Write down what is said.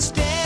stay.